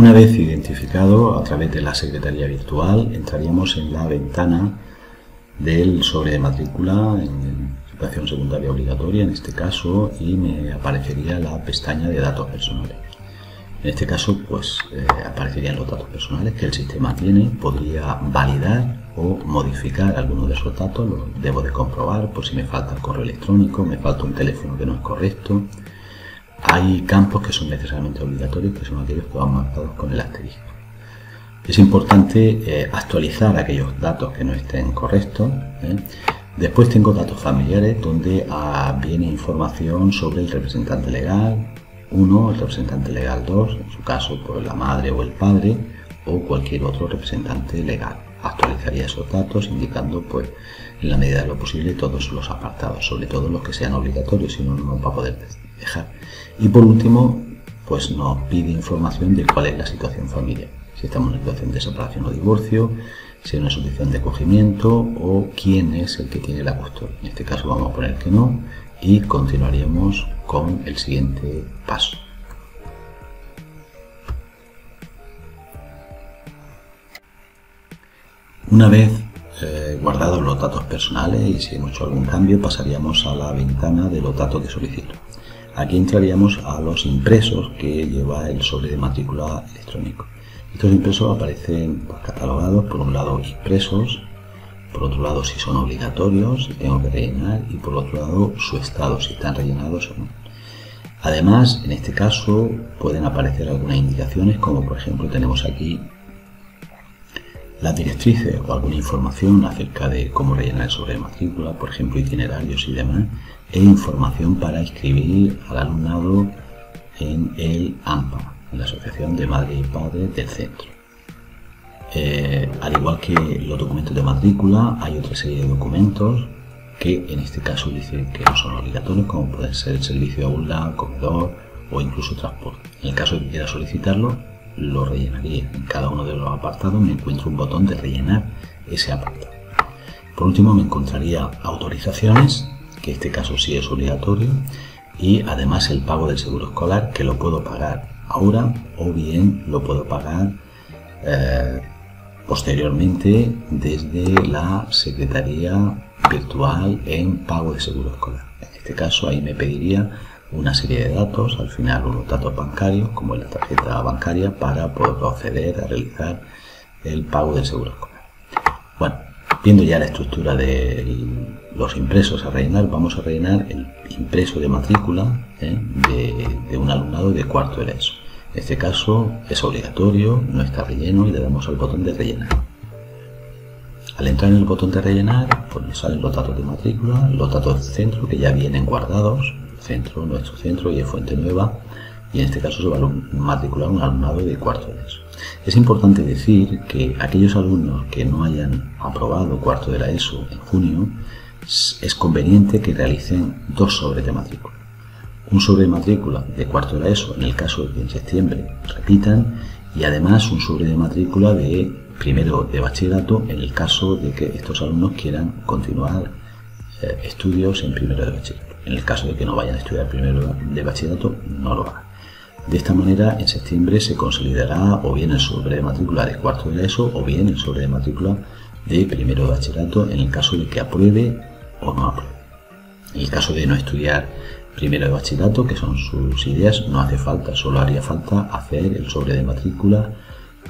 Una vez identificado a través de la secretaría virtual, entraríamos en la ventana del sobre de matrícula en educación secundaria obligatoria en este caso y me aparecería la pestaña de datos personales. En este caso, pues eh, aparecerían los datos personales que el sistema tiene. Podría validar o modificar algunos de esos datos. Los debo de comprobar por si me falta el correo electrónico, me falta un teléfono que no es correcto. Hay campos que son necesariamente obligatorios, que son aquellos que van marcados con el asterisco. Es importante eh, actualizar aquellos datos que no estén correctos. ¿eh? Después tengo datos familiares donde ah, viene información sobre el representante legal, 1, el representante legal 2, en su caso por la madre o el padre, o cualquier otro representante legal. Actualizaría esos datos indicando, pues, en la medida de lo posible, todos los apartados, sobre todo los que sean obligatorios, si no, no va a poder dejar. Y por último, pues nos pide información de cuál es la situación familiar. Si estamos en una situación de separación o divorcio, si hay una situación de acogimiento o quién es el que tiene la custodia. En este caso vamos a poner que no y continuaríamos con el siguiente paso. Una vez eh, guardados los datos personales y si hemos hecho algún cambio pasaríamos a la ventana de los datos de solicito. Aquí entraríamos a los impresos que lleva el sobre de matrícula electrónico. Estos impresos aparecen pues, catalogados, por un lado impresos, por otro lado si son obligatorios, si tengo que rellenar y por otro lado su estado, si están rellenados o no. Además, en este caso pueden aparecer algunas indicaciones como por ejemplo tenemos aquí las directrices o alguna información acerca de cómo rellenar sobre matrícula, por ejemplo itinerarios y demás, e información para inscribir al alumnado en el AMPA, en la Asociación de Madres y Padres del Centro. Eh, al igual que los documentos de matrícula, hay otra serie de documentos que en este caso dicen que no son obligatorios, como pueden ser el servicio de aula, comedor o incluso transporte. En el caso de que quiera solicitarlo, lo rellenaría. En cada uno de los apartados me encuentro un botón de rellenar ese apartado. Por último me encontraría autorizaciones, que en este caso sí es obligatorio, y además el pago del seguro escolar, que lo puedo pagar ahora o bien lo puedo pagar eh, posteriormente desde la Secretaría Virtual en pago de seguro escolar. En este caso ahí me pediría una serie de datos, al final unos datos bancarios como la tarjeta bancaria para poder proceder a realizar el pago del seguro escolar. Bueno, viendo ya la estructura de los impresos a rellenar, vamos a rellenar el impreso de matrícula ¿eh? de, de, un alumnado de cuarto de ESO. En este caso es obligatorio, no está relleno y le damos al botón de rellenar. Al entrar en el botón de rellenar, pues nos salen los datos de matrícula, los datos del centro que ya vienen guardados, centro, nuestro centro y de Fuente Nueva, y en este caso se va a matricular un alumnado de cuarto de ESO. Es importante decir que aquellos alumnos que no hayan aprobado cuarto de la ESO en junio, es conveniente que realicen dos sobres de matrícula un sobre de matrícula de cuarto de la ESO en el caso de que en septiembre repitan y además un sobre de matrícula de primero de bachillerato en el caso de que estos alumnos quieran continuar eh, estudios en primero de bachillerato. En el caso de que no vayan a estudiar primero de bachillerato, no lo hagan. De esta manera, en septiembre se consolidará o bien el sobre de matrícula de cuarto de la ESO o bien el sobre de matrícula de primero de bachillerato en el caso de que apruebe o no apruebe. En el caso de no estudiar primero de bachillerato, que son sus ideas, no hace falta, solo haría falta hacer el sobre de matrícula,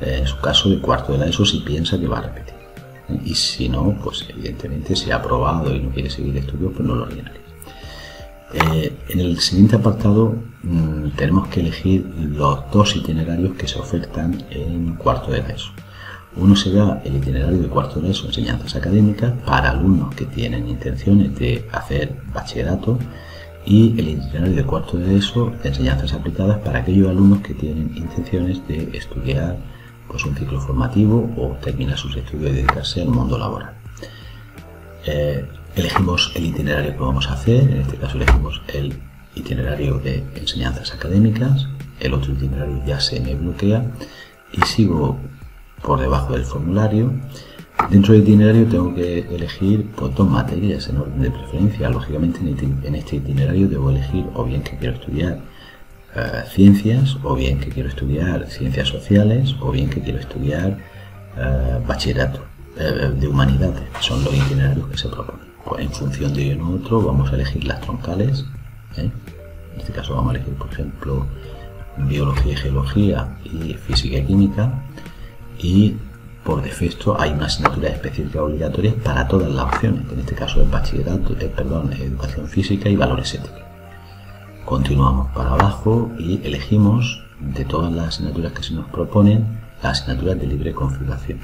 eh, en su caso de cuarto de la ESO, si piensa que va a repetir. Y si no, pues evidentemente si ha aprobado y no quiere seguir estudios, pues no lo rellenaría. Eh, en el siguiente apartado mm, tenemos que elegir los dos itinerarios que se ofertan en cuarto de la ESO. Uno será el itinerario de cuarto de ESO, enseñanzas académicas, para alumnos que tienen intenciones de hacer bachillerato y el itinerario de cuarto de ESO enseñanzas aplicadas para aquellos alumnos que tienen intenciones de estudiar pues, un ciclo formativo o terminar sus estudios y dedicarse al mundo laboral. Eh, elegimos el itinerario que vamos a hacer, en este caso elegimos el itinerario de enseñanzas académicas, el otro itinerario ya se me bloquea y sigo por debajo del formulario Dentro del itinerario tengo que elegir pues, dos materias en orden de preferencia. Lógicamente en este itinerario debo elegir o bien que quiero estudiar eh, ciencias, o bien que quiero estudiar ciencias sociales, o bien que quiero estudiar eh, bachillerato eh, de humanidades. Son los itinerarios que se proponen. Pues en función de uno u otro vamos a elegir las troncales. En este caso vamos a elegir, por ejemplo, biología y geología y física y química. Y por defecto hay una asignatura específica obligatoria para todas las opciones, en este caso es bachillerato, eh, perdón, educación física y valores éticos. Continuamos para abajo y elegimos de todas las asignaturas que se nos proponen las asignaturas de libre configuración.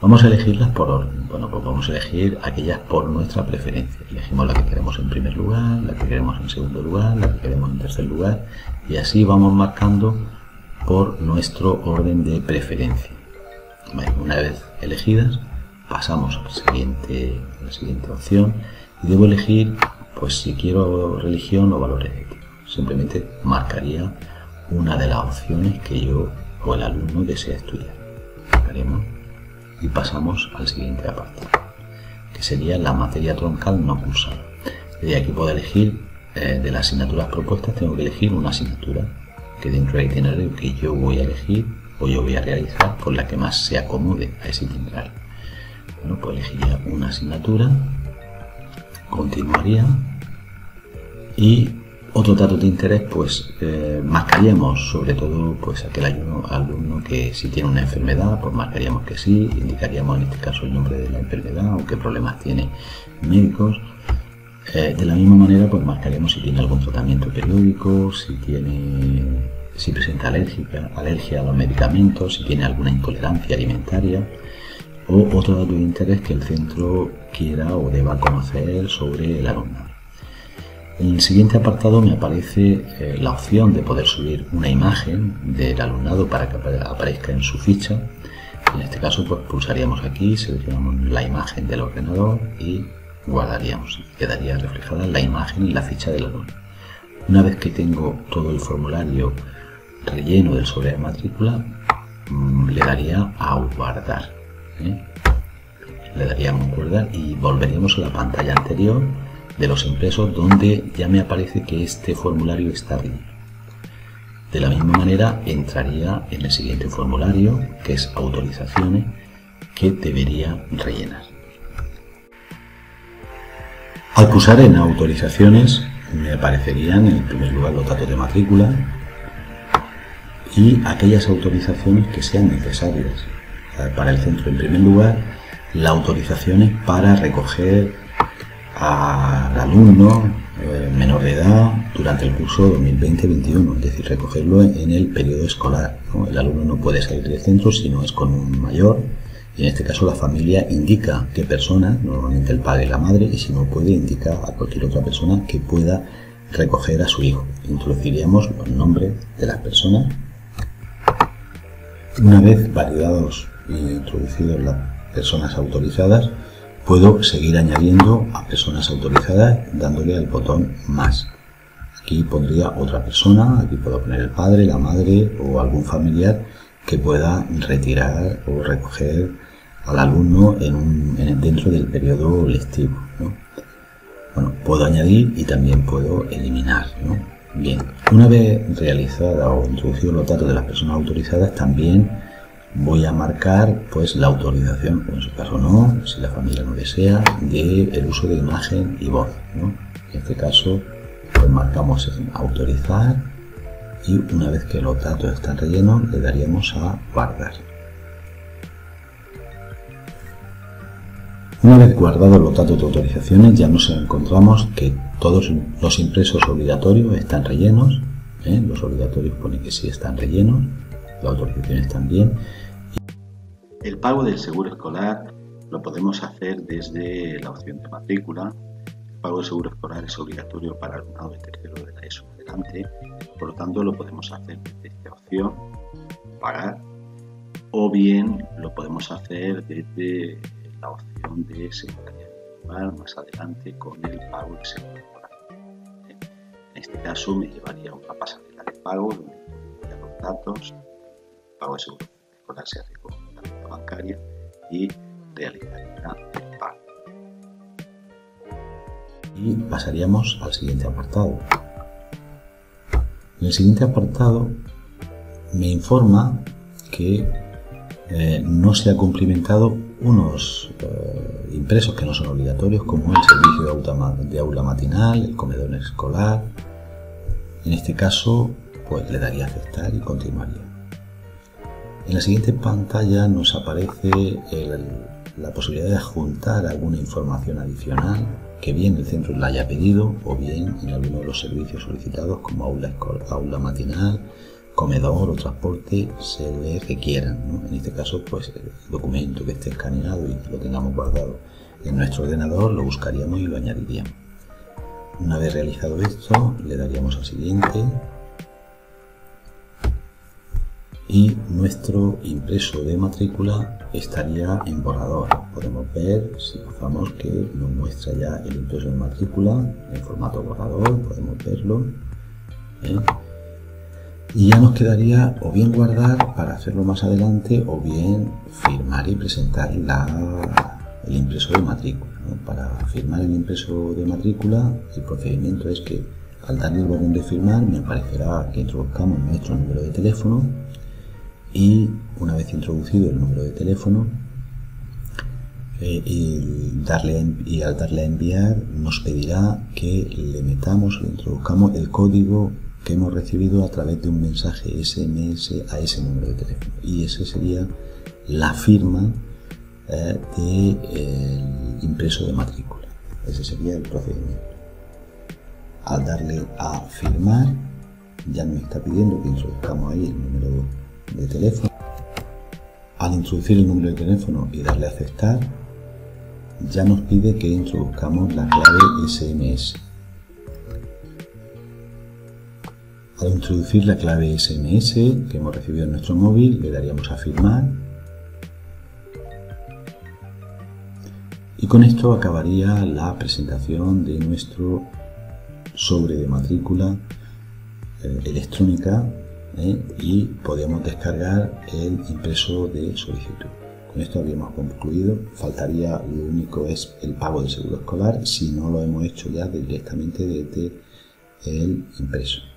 Vamos a elegirlas por orden. Bueno, pues vamos a elegir aquellas por nuestra preferencia. Elegimos la que queremos en primer lugar, la que queremos en segundo lugar, la que queremos en tercer lugar y así vamos marcando por nuestro orden de preferencia una vez elegidas, pasamos a la siguiente, siguiente opción y debo elegir pues si quiero religión o valores éticos. Simplemente marcaría una de las opciones que yo o el alumno desea estudiar. Marcaremos y pasamos al siguiente apartado, que sería la materia troncal no cursada. De aquí puedo elegir eh, de las asignaturas propuestas, tengo que elegir una asignatura que dentro del itinerario que yo voy a elegir o yo voy a realizar con la que más se acomode a ese itinerario. Bueno, pues elegiría una asignatura, continuaría y otro dato de interés, pues eh, marcaríamos sobre todo pues aquel alumno, que si tiene una enfermedad, pues marcaríamos que sí, indicaríamos en este caso el nombre de la enfermedad o qué problemas tiene médicos. Eh, de la misma manera, pues marcaríamos si tiene algún tratamiento periódico, si tiene si presenta alergia, alergia a los medicamentos, si tiene alguna intolerancia alimentaria o otro dato de interés que el centro quiera o deba conocer sobre el alumnado. En el siguiente apartado me aparece eh, la opción de poder subir una imagen del alumnado para que aparezca en su ficha. En este caso pues, pulsaríamos aquí, seleccionamos la imagen del ordenador y guardaríamos. Quedaría reflejada la imagen y la ficha del alumno. Una vez que tengo todo el formulario relleno del sobre de matrícula mm, le daría a guardar. ¿eh? Le daría a guardar y volveríamos a la pantalla anterior de los impresos donde ya me aparece que este formulario está relleno. De la misma manera entraría en el siguiente formulario que es autorizaciones que debería rellenar. Al pulsar en autorizaciones me aparecerían en primer lugar los datos de matrícula, y aquellas autorizaciones que sean necesarias para el centro. En primer lugar, las autorizaciones para recoger al alumno eh, menor de edad durante el curso 2020-21, es decir, recogerlo en el periodo escolar. El alumno no puede salir del centro si no es con un mayor, y en este caso la familia indica qué persona, normalmente el padre y la madre, y si no puede, indica a cualquier otra persona que pueda recoger a su hijo. Introduciríamos los nombres de las personas una vez validados e introducidos las personas autorizadas, puedo seguir añadiendo a personas autorizadas dándole al botón más. Aquí pondría otra persona, aquí puedo poner el padre, la madre o algún familiar que pueda retirar o recoger al alumno en dentro del periodo lectivo. Bueno, puedo añadir y también puedo eliminar. Bien, una vez realizada o introducido los datos de las personas autorizadas, también voy a marcar pues la autorización, en su caso no, si la familia no desea, de el uso de imagen y voz. En este caso, pues marcamos en autorizar y una vez que los datos están rellenos, le daríamos a guardar. Una vez guardados los datos de autorizaciones, ya nos encontramos que todos los impresos obligatorios están rellenos. ¿eh? Los obligatorios pone que sí están rellenos, las autorizaciones también. El pago del seguro escolar lo podemos hacer desde la opción de matrícula. El pago del seguro escolar es obligatorio para el alumnado de tercero de la ESO adelante, por lo tanto lo podemos hacer desde esta opción, pagar, o bien lo podemos hacer desde la opción de secretaría más adelante con el pago del seguro escolar. En este caso me llevaría una pasarela de pago donde los datos, el pago de seguro escolar se hace con y el pago. Y pasaríamos al siguiente apartado. En el siguiente apartado me informa que eh, no se ha cumplimentado unos eh, impresos que no son obligatorios, como el servicio de aula matinal, el comedor escolar. En este caso, pues le daría aceptar y continuaría. En la siguiente pantalla nos aparece la posibilidad de adjuntar alguna información adicional que bien el centro la haya pedido o bien en alguno de los servicios solicitados como aula, aula matinal, comedor o transporte se le requieran. En este caso, pues el documento que esté escaneado y lo tengamos guardado en nuestro ordenador, lo buscaríamos y lo añadiríamos. Una vez realizado esto, le daríamos al siguiente y nuestro impreso de matrícula estaría en borrador. Podemos ver, si usamos que nos muestra ya el impreso de matrícula en formato borrador, podemos verlo. ¿eh? Y ya nos quedaría o bien guardar para hacerlo más adelante o bien firmar y presentar el impreso de matrícula. Para firmar el impreso de matrícula el procedimiento es que al darle el botón de firmar me aparecerá que introduzcamos nuestro número de teléfono y una vez introducido el número de teléfono eh, y, al darle a enviar nos pedirá que le metamos, le introduzcamos el código que hemos recibido a través de un mensaje SMS a ese número de teléfono y ese sería la firma eh, del impreso de matrícula. Ese sería el procedimiento. Al darle a firmar ya nos está pidiendo que introduzcamos ahí el número de teléfono. Al introducir el número de teléfono y darle a aceptar, ya nos pide que introduzcamos la clave SMS. Al introducir la clave SMS que hemos recibido en nuestro móvil, le daríamos a firmar. Y con esto acabaría la presentación de nuestro sobre de matrícula eh, electrónica ¿eh? y podemos descargar el impreso de solicitud. Con esto habríamos concluido. Faltaría lo único es el pago del seguro escolar si no lo hemos hecho ya directamente desde el impreso.